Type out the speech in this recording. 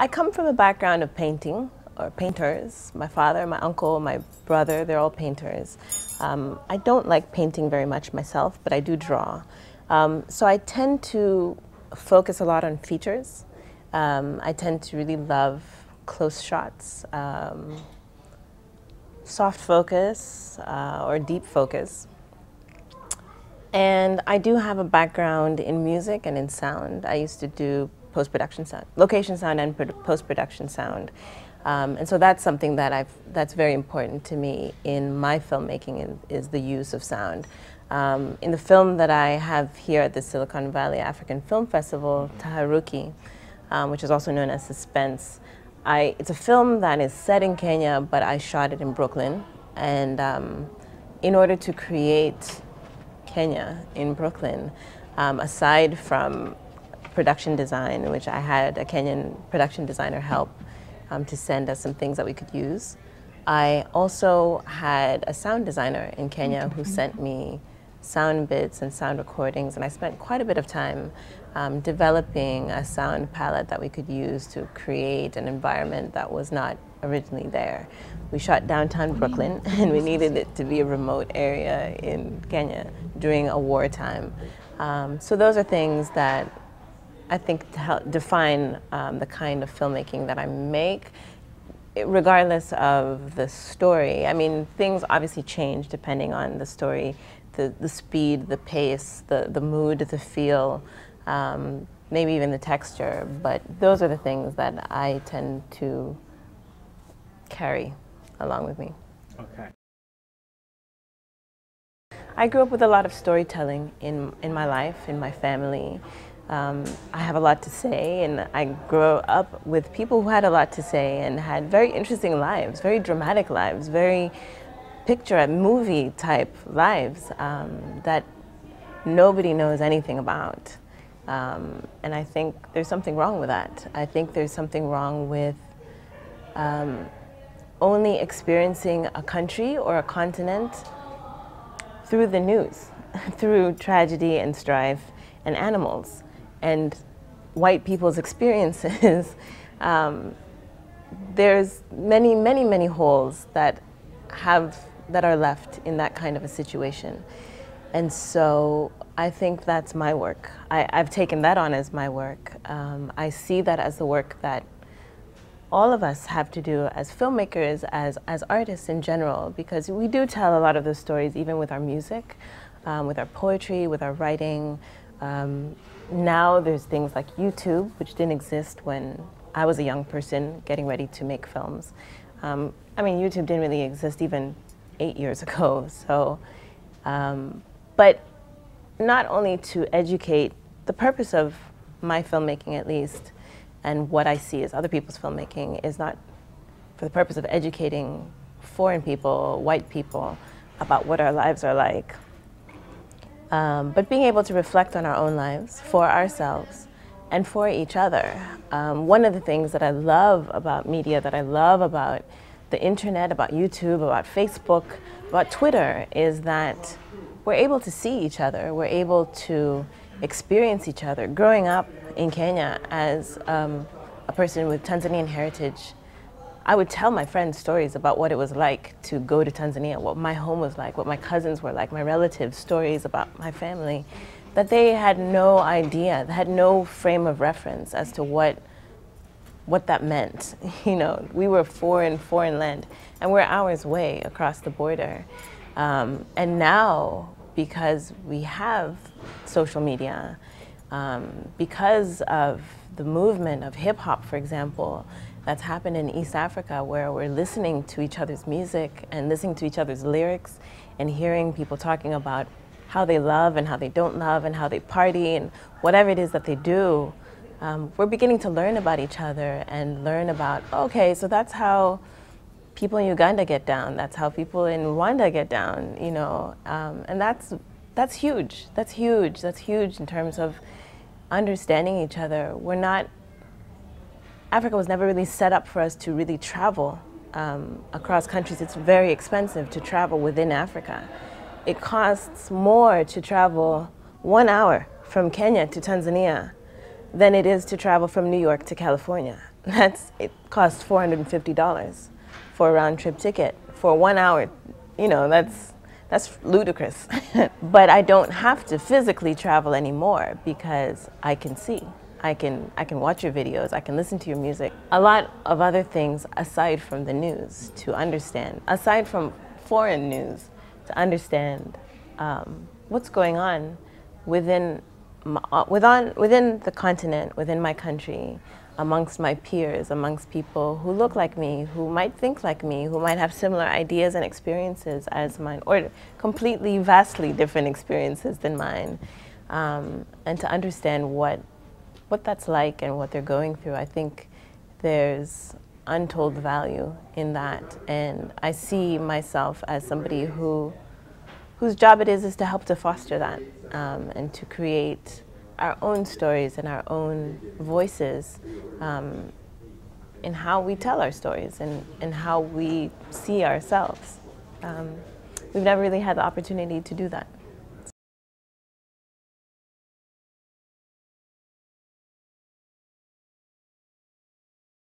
I come from a background of painting or painters. My father, my uncle, my brother, they're all painters. Um, I don't like painting very much myself, but I do draw. Um, so I tend to focus a lot on features. Um, I tend to really love close shots, um, soft focus, uh, or deep focus. And I do have a background in music and in sound. I used to do post-production sound, location sound and post-production sound. Um, and so that's something that I've, that's very important to me in my filmmaking in, is the use of sound. Um, in the film that I have here at the Silicon Valley African Film Festival, Taharuki, um, which is also known as Suspense, I, it's a film that is set in Kenya, but I shot it in Brooklyn. And um, in order to create Kenya in Brooklyn, um, aside from production design, which I had a Kenyan production designer help um, to send us some things that we could use. I also had a sound designer in Kenya who sent me sound bits and sound recordings, and I spent quite a bit of time um, developing a sound palette that we could use to create an environment that was not originally there. We shot downtown Brooklyn, and we needed it to be a remote area in Kenya during a wartime. Um, so those are things that I think to help define um, the kind of filmmaking that I make, regardless of the story. I mean, things obviously change depending on the story, the, the speed, the pace, the, the mood, the feel, um, maybe even the texture. But those are the things that I tend to carry along with me. Okay. I grew up with a lot of storytelling in, in my life, in my family. Um, I have a lot to say, and I grew up with people who had a lot to say and had very interesting lives, very dramatic lives, very picture movie type lives um, that nobody knows anything about. Um, and I think there's something wrong with that. I think there's something wrong with um, only experiencing a country or a continent through the news, through tragedy and strife and animals and white people's experiences, um, there's many, many, many holes that have that are left in that kind of a situation. And so I think that's my work. I, have taken that on as my work. Um, I see that as the work that all of us have to do as filmmakers, as, as artists in general, because we do tell a lot of those stories even with our music, um, with our poetry, with our writing. Um, now there's things like YouTube, which didn't exist when I was a young person getting ready to make films. Um, I mean, YouTube didn't really exist even eight years ago. So, um, but not only to educate, the purpose of my filmmaking at least, and what I see as other people's filmmaking is not for the purpose of educating foreign people, white people, about what our lives are like, um, but being able to reflect on our own lives for ourselves and for each other. Um, one of the things that I love about media, that I love about the internet, about YouTube, about Facebook, about Twitter, is that we're able to see each other. We're able to experience each other. Growing up in Kenya as um, a person with Tanzanian heritage, I would tell my friends stories about what it was like to go to Tanzania, what my home was like, what my cousins were like, my relatives, stories about my family, that they had no idea, they had no frame of reference as to what what that meant. You know, we were foreign, foreign land, and we're hours away across the border. Um, and now, because we have social media, um, because of the movement of hip hop, for example, that's happened in East Africa where we're listening to each other's music and listening to each other's lyrics and hearing people talking about how they love and how they don't love and how they party and whatever it is that they do. Um, we're beginning to learn about each other and learn about, okay, so that's how people in Uganda get down. That's how people in Rwanda get down, you know. Um, and that's, that's huge. That's huge. That's huge in terms of understanding each other. We're not Africa was never really set up for us to really travel um, across countries. It's very expensive to travel within Africa. It costs more to travel one hour from Kenya to Tanzania than it is to travel from New York to California. That's it costs four hundred and fifty dollars for a round trip ticket for one hour. You know that's that's ludicrous. but I don't have to physically travel anymore because I can see. I can I can watch your videos, I can listen to your music. A lot of other things aside from the news to understand, aside from foreign news, to understand um, what's going on within uh, within within the continent, within my country, amongst my peers, amongst people who look like me, who might think like me, who might have similar ideas and experiences as mine, or completely, vastly different experiences than mine, um, and to understand what what that's like and what they're going through. I think there's untold value in that, and I see myself as somebody who whose job it is is to help to foster that um, and to create our own stories and our own voices um, in how we tell our stories and, and how we see ourselves. Um, we've never really had the opportunity to do that.